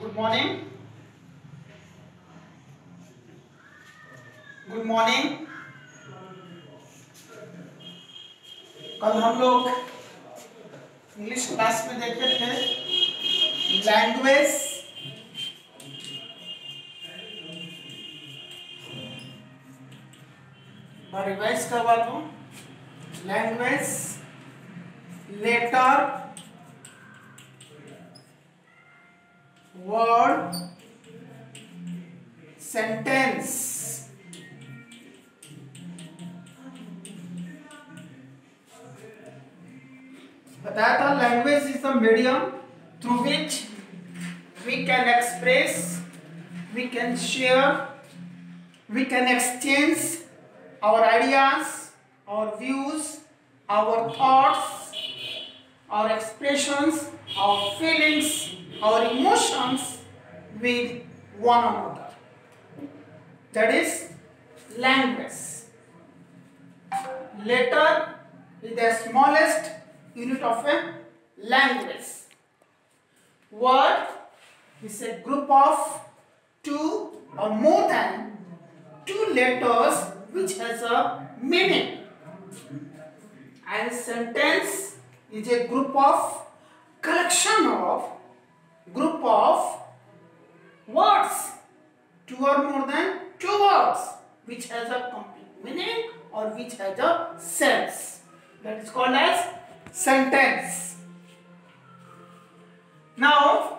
Good morning good morning कल हम लोग इंग्लिश क्लास में देखे थे लैंग्वेज मैं रिवाइज करवा दूँ. Language letter वर्ड सेंटेंस बताया था language is the medium through which we can express we can share we can exchange our ideas our views our thoughts our expressions our feelings our emotions with one another. That is language. Letter is the smallest unit of a language. Word is a group of two or more than two letters which has a meaning. And sentence is a group of collection of group of words two or more than two words which has a complete meaning or which has a sense that is called as sentence now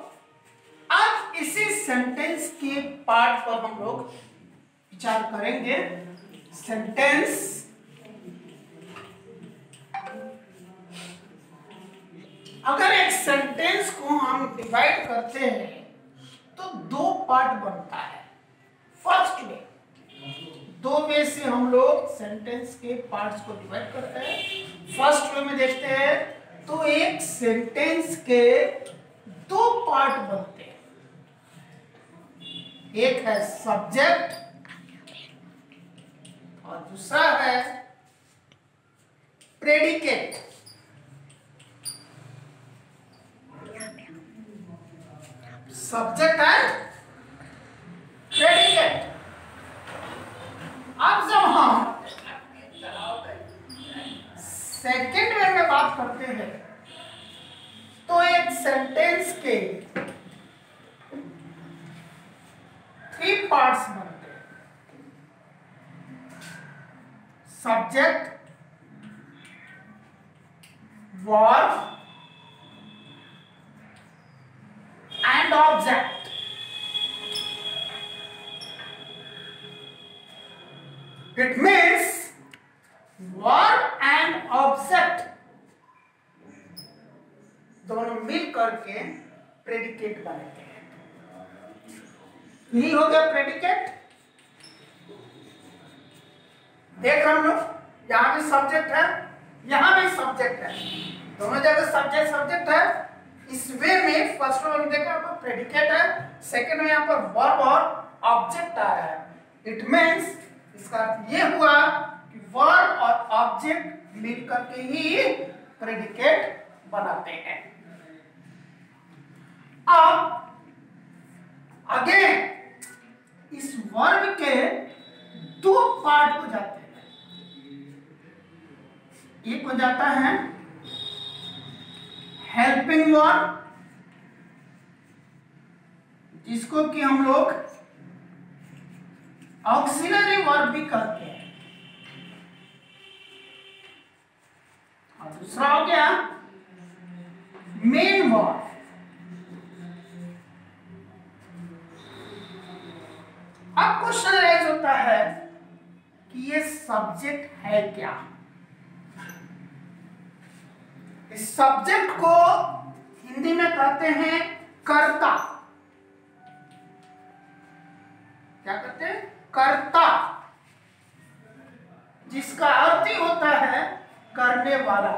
आज इसी sentence के part पर हम लोग विचार करेंगे sentence अगर एक सेंटेंस को हम डिवाइड करते हैं तो दो पार्ट बनता है। फ़र्स्ट वे दो वे से हम लोग सेंटेंस के पार्ट्स को डिवाइड करते हैं। फ़र्स्ट वे में देखते हैं तो एक सेंटेंस के दो पार्ट बनते हैं। एक है सब्जेक्ट और दूसरा है प्रेडिकेट सब्जेक्ट एंड प्रेडिकेट अब जब हम सेकेंड वे में बात करते हैं तो एक सेंटेंस के थ्री पार्ट्स बनते हैं। Subject, verb दोनों मिल करके प्रेडिकेट बनाते हैं। यही हो गया प्रेडिकेट देख हम लोग, यहाँ भी सब्जेक्ट है, यहाँ भी सब्जेक्ट है। दोनों जगह सब्जेक्ट सब्जेक्ट है। इस वे में फ़र्स्ट में देखा आपको प्रेडिकेट है सेकंड में यहाँ पर वर्ब और ऑब्जेक्ट आ रहा है। इट मींस इसका ये हुआ कि वर्ब और ऑब्जेक्ट मिलकर के ही प्रेडिकेट बनाते हैं। अब अगेन इस वर्ब के दो पार्ट हो जाते हैं। एक हो जाता है हेल्पिंग वर्ब जिसको कि हम लोग ऑक्सिलरी वर्ब भी कहते हैं। और दूसरा हो गया मेन वर्ब अब क्वेश्चन राइज होता है कि ये सब्जेक्ट है क्या इस सब्जेक्ट को हिंदी में कहते हैं कर्ता। क्या कहते हैं? कर्ता। जिसका अर्थ ही होता है करने वाला।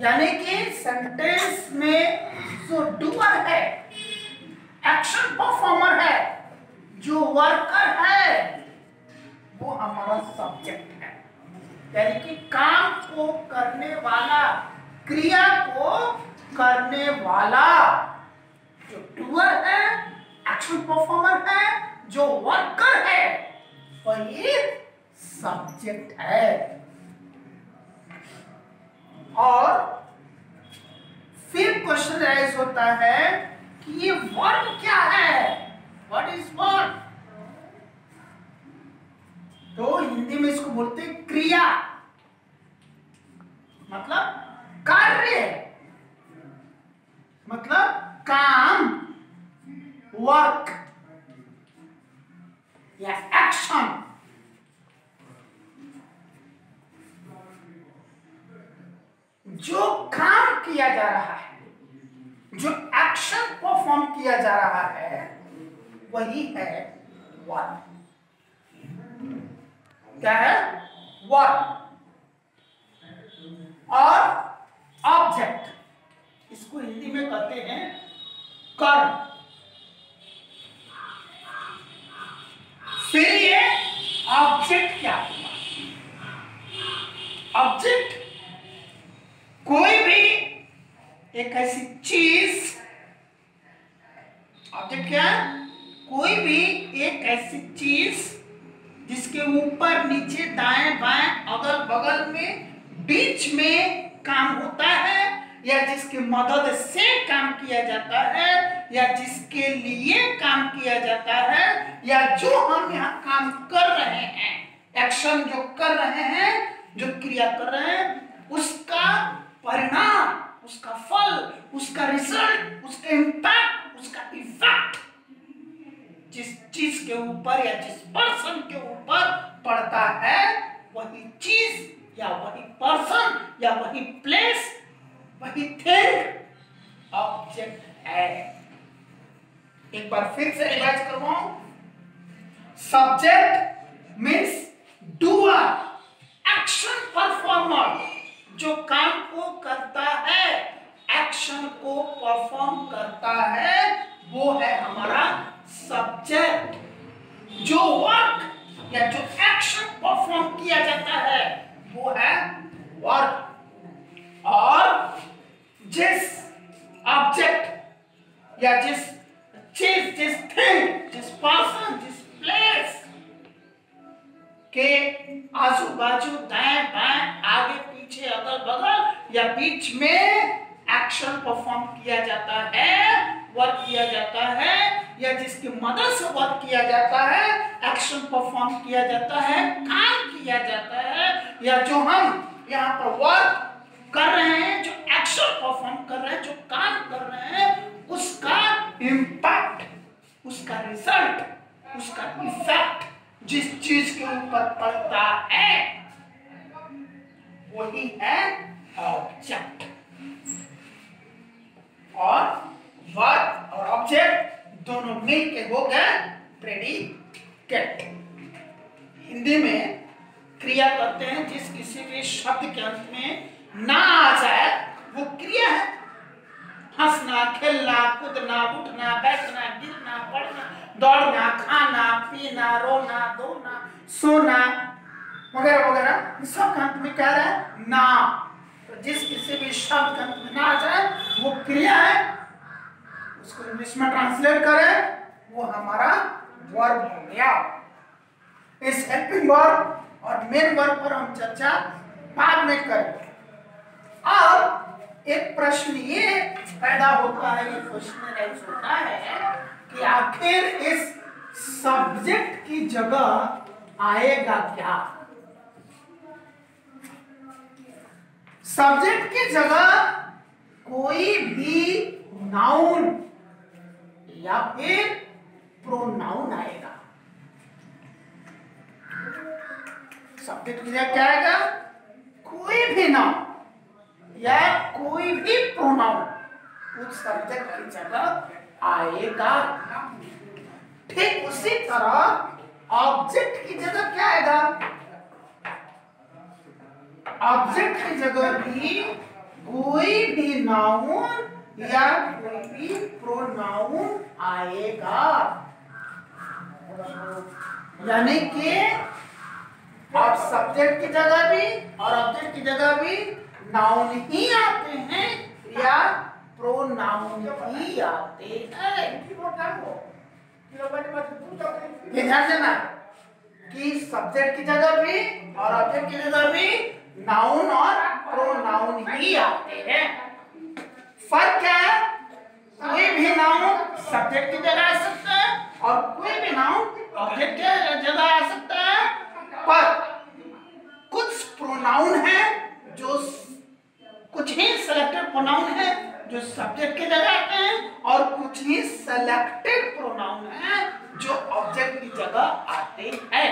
यानी कि सेंटेंस में जो डूअर है एक्शन परफॉर्मर है, जो वर्कर है, वो हमारा सब्जेक्ट यानी कि काम को करने वाला, क्रिया को करने वाला जो डूअर है एक्शन परफॉर्मर है, जो वर्कर है, वही सब्जेक्ट है। और फिर क्वेश्चन राइज होता है कि ये वर्ब क्या है? व्हाट इज़ वर्ब तो हिंदी में इसको बोलते हैं क्रिया। मतलब कार्य। मतलब काम। वर्क या एक्शन जो काम किया जा रहा है, जो एक्शन परफॉर्म किया जा रहा है, वही है वर्क क्या है? वर्ड और ऑब्जेक्ट इसको हिंदी में कहते हैं कर्म फिर ये ऑब्जेक्ट क्या हुआ ऑब्जेक्ट कोई भी एक ऐसी चीज़ ऑब्जेक्ट क्या है कोई भी एक ऐसी चीज़ जिसके ऊपर नीचे दाएँ बाएँ अगल बगल में बीच में काम होता है या जिसकी मदद से काम किया जाता है, या जिसके लिए काम किया जाता है, या जो हम यहाँ काम कर रहे हैं एक्शन जो कर रहे हैं, जो क्रिया कर रहे हैं, उसका परिणाम, उसका फल, उसका रिज़ल्ट उसका इम्पैक्ट उसका इफ़ेक्ट जिस चीज़ के ऊपर या जिस पर्सन के ऊपर पड़ता है, वही चीज़ या वही पर्सन या वही प्लेस वही थिंग ऑब्जेक्ट है। एक बार फिर से revise करवाऊं। Subject means doer action performer जो काम को करता है एक्शन को परफॉर्म करता है, वो है हमारा सब्जेक्ट जो वर्क या जो एक्शन परफॉर्म किया जाता है है, काम किया जाता है, या जो हम यहाँ पर वर्क कर रहे हैं, जो एक्शन परफॉर्म कर रहे हैं, जो काम कर रहे हैं, उसका इम्पैक्ट उसका रिज़ल्ट उसका इफ़ेक्ट जिस चीज़ के ऊपर पड़ता है, वही है ऑब्जेक्ट और वर्क और ऑब्जेक्ट दोनों मिलके हो गए प्रेडिकेट हिंदी में क्रिया करते हैं, जिस किसी भी शब्द के अंत में ना आ जाए, वो क्रिया है। हंसना, खेलना, कूदना, उठना, बैठना, गिरना, पढ़ना, दौड़ना, खाना, पीना, रोना, धोना, सोना, वगैरह वगैरह सब अंत में क्या है? ना। तो जिस किसी भी शब्द का अंत में ना आ जाए, वो क्रिया है। उसको इंग्लिश में ट्रांसलेट करें, वो हमारा वर्ब हो गया। इस हेल्पिंग वर्ब और मेन वर्ब पर हम चर्चा बाद में करेंगे। अब एक प्रश्न ये पैदा होता है, ये क्वेश्चन होता है कि आखिर इस सब्जेक्ट की जगह आएगा क्या? सब्जेक्ट की जगह कोई भी नाउन या फिर प्रोनाउन आएगा। सब्जेक्ट क्या आएगा? कोई भी नाउन या कोई भी प्रोनाउन उस सब्जेक्ट की जगह आएगा। ठीक उसी तरह ऑब्जेक्ट की जगह क्या आएगा? ऑब्जेक्ट की जगह भी कोई भी नाउन या कोई भी प्रोनाउन आएगा। यानी कि अब सब्जेक्ट की जगह भी और ऑब्जेक्ट की जगह भी नाउन ही आते हैं या प्रोनाउन ही आते हैं। ये ध्यान देना कि सब्जेक्ट की जगह भी और ऑब्जेक्ट की जगह भी नाउन और प्रोनाउन ही आते हैं। फ़र्क क्या है? कोई भी नाउन सब्जेक्ट की जगह आ सकता है और कोई भी नाउन ऑब्जेक्ट जगह आ सकता है? पर कुछ प्रोनाउन है जो कुछ ही सिलेक्टेड प्रोनाउन है जो सब्जेक्ट की जगह आते हैं और कुछ ही सिलेक्टेड प्रोनाउन है जो ऑब्जेक्ट की जगह आते हैं।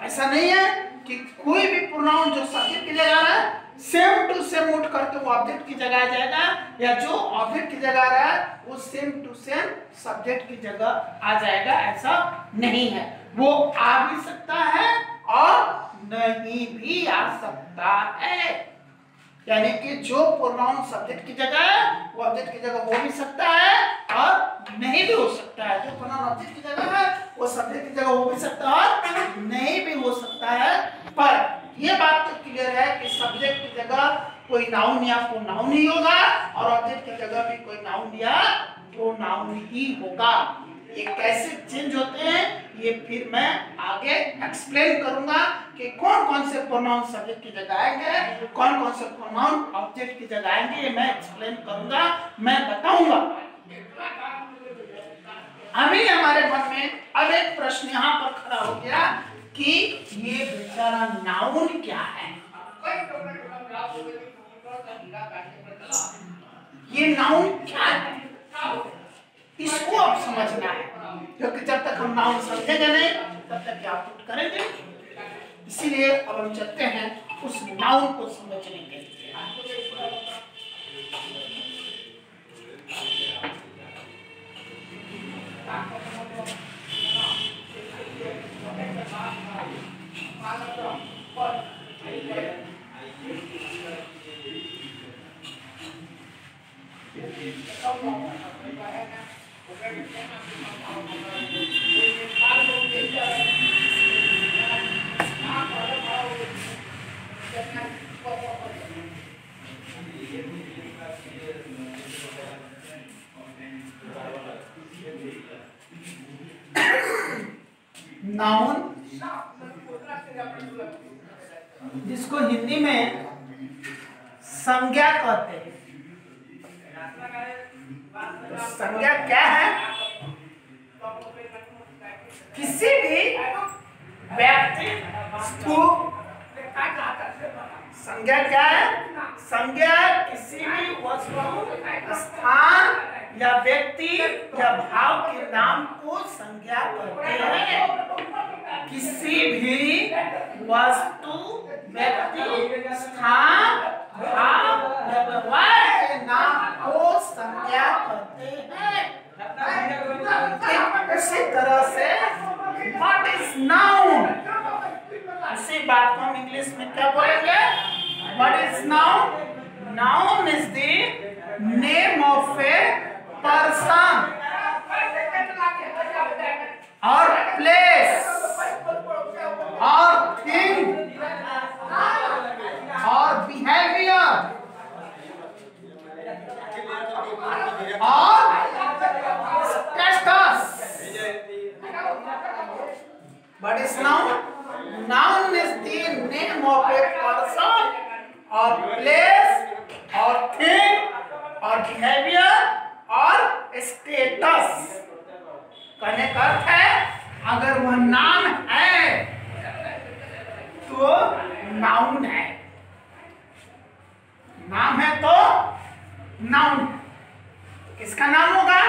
ऐसा नहीं है कि कोई भी प्रोनाउन जो सब्जेक्ट की जगह आ रहा है सेम टू सेम उठ करके वो ऑब्जेक्ट की जगह आ जाएगा, या जो ऑब्जेक्ट की जगह आ रहा है, वो सेम टू सेम सब्जेक्ट की जगह आ जाएगा, ऐसा नहीं है। वो आ भी सकता है और नहीं भी आ सकता है। यानी कि जो प्रोनाउन सब्जेक्ट की जगह है, वो ऑब्जेक्ट की जगह हो भी सकता है और नहीं भी हो सकता है। जो प्रोनाउन ऑब्जेक्ट की जगह है, वो सब्जेक्ट की जगह हो भी सकता है और नहीं भी हो सकता है पर ये बात तो क्लियर है कि सब्जेक्ट की जगह कोई नाउन या प्रोनाउन ही होगा, और ऑब्जेक्ट की जगह भी कोई नाउन या प्रोनाउन ही होगा। ये कैसे चेंज होते हैं, ये फिर मैं आगे एक्सप्लेन करूँगा कि कौन कौन से प्रोनाउन सब्जेक्ट की जगह आएँगे कौन कौन से प्रोनाउन ऑब्जेक्ट की जगह आएँगे, ये मैं एक्सप्लेन करूँगा, मैं बताऊँगा। अभी हमारे मन में अब एक प्रश्न यहाँ पर खड़ा हो गया कि ये बेचारा नाउन क्या है? ये नाउन क्या है? इसको अब समझना है। क्योंकि जब तक हम नाउन समझेंगे नहीं, तब तक आउटपुट करेंगे। इसीलिए अब हम चलते हैं उस नाउन को समझने के लिए। नाउन। जिसको हिंदी में संज्ञा कहते हैं। संज्ञा क्या है? किसी भी व्यक्ति वस्तु संज्ञा क्या है? संज्ञा किसी भी वस्तु स्थान या व्यक्ति या भाव के नाम को संज्ञा करते हैं। किसी भी वस्तु, व्यक्ति, स्थान, भाव या व्यवहार के नाम को संज्ञा कहते हैं। इसी तरह से व्हाट इज़ नाउन इसी बात को हम इंग्लिश में क्या बोलेंगे? What is noun noun is the name of a person और प्लेस और थिंग और बिहेवियर और स्टेटस बट इस now noun is the name of a person और प्लेस और थिंग और बिहेवियर status. कहने का अर्थ है, अगर वह नाम है तो नाउन है। नाम है तो नाउन है। किसका नाम होगा?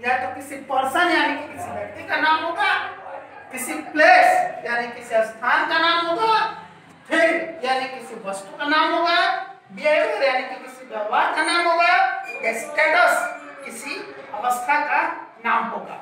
या तो किसी पर्सन यानी कि किसी व्यक्ति का नाम होगा, किसी प्लेस यानी किसी स्थान का नाम होगा, फिर यानी किसी वस्तु का नाम होगा बिहेवियर यानी कि किसी व्यवहार का नाम होगा स्टेटस किसी अवस्था का नाम होगा।